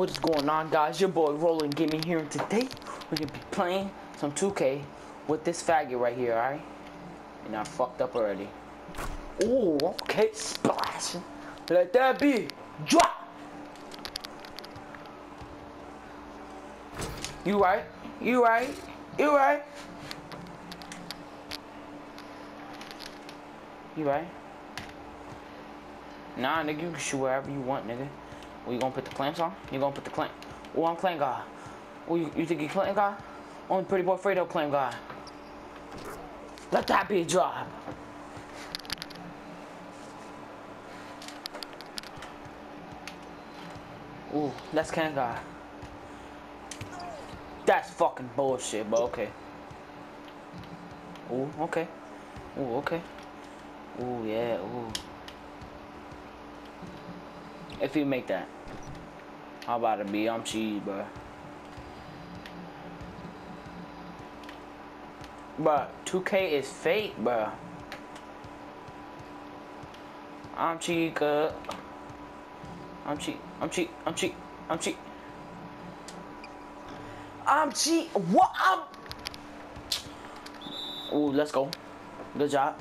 What is going on, guys? Your boy Roland Gaming here, and today we're gonna be playing some 2K with this faggot right here, alright? And I fucked up already. Oh, okay, splashing. Let that be. Drop. You right? You right? You right? You right? Nah, nigga, you can shoot wherever you want, nigga. You gonna put the clamps on? You gonna put the clamp? Oh, I'm clamp guy. Oh, you, you think you clamp guy? Only pretty boy Fredo clamp guy. Let that be a job. Ooh, that's clamp guy. That's fucking bullshit, but okay. Ooh, okay. Ooh, okay. Ooh, yeah, ooh. If you make that. How about it be? I'm cheese, bro. Bruh, 2K is fake, bruh. I'm cheap, uh. I'm cheap. I'm cheap. I'm cheap. I'm cheap. I'm cheap. What? I'm. Ooh, let's go. Good job.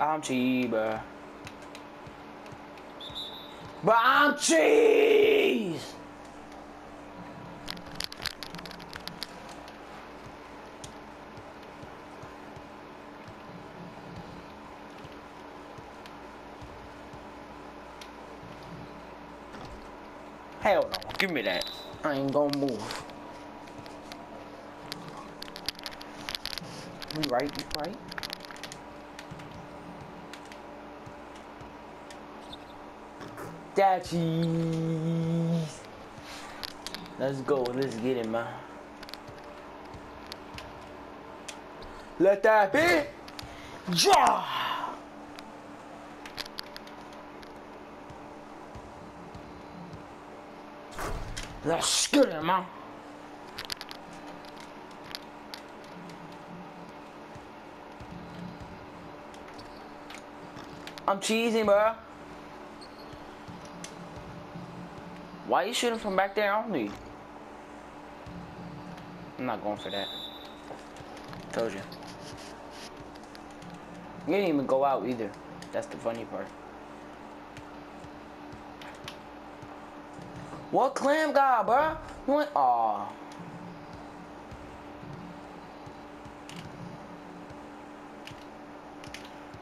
I'm cheap, bruh. But I'm cheese! Hell no, give me that. I ain't gonna move. You right, you right? Cheese. Let's go. Let's get it, man. Let that be. Ja. Let's get it, man. I'm cheesing, bro. Why you shooting from back there only? I'm not going for that. Told you. You didn't even go out either. That's the funny part. What clam guy, bro? You went, aw.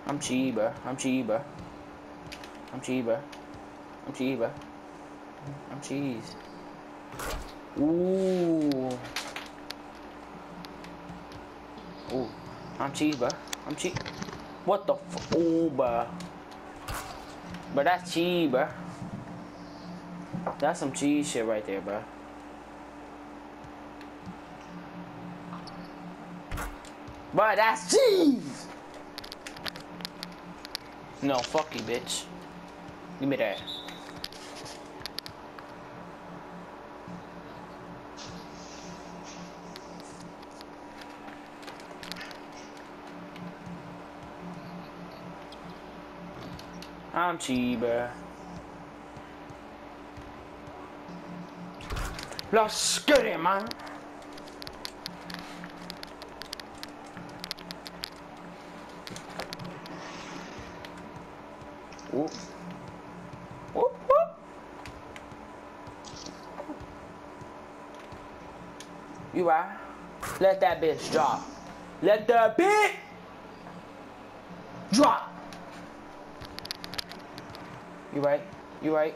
I'm cheap. I'm cheap. I'm cheap. I'm cheap. Oh, I'm cheese. Ooh. Ooh. I'm cheese, bro. I'm cheese. What the f- Ooh, bro. But that's cheese, bro. That's some cheese shit right there, bro. But that's cheese! No, fuck you, bitch. Give me that. I'm cheaper. Let's get it, man. Whoop. You are. Let that bitch drop. Let that bitch drop. You right? You right?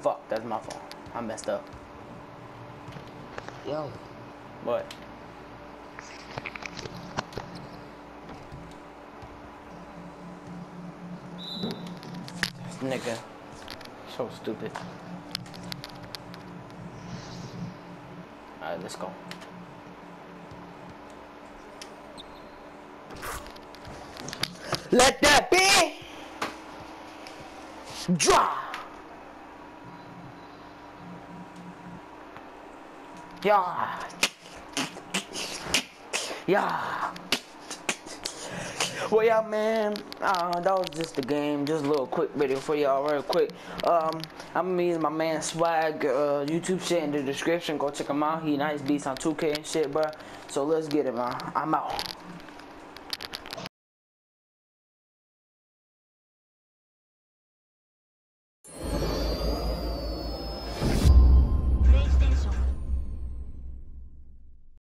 Fuck, that's my fault. I messed up. Yo. What? This nigga. So stupid. Alright, let's go. Let that be! Draw! Yeah. Yeah. well, yeah, man, uh, that was just the game. Just a little quick video for y'all, real quick. Um, I'm gonna use my man Swag uh, YouTube shit in the description. Go check him out. He nice beats on 2K and shit, bro. So let's get it, man. I'm out.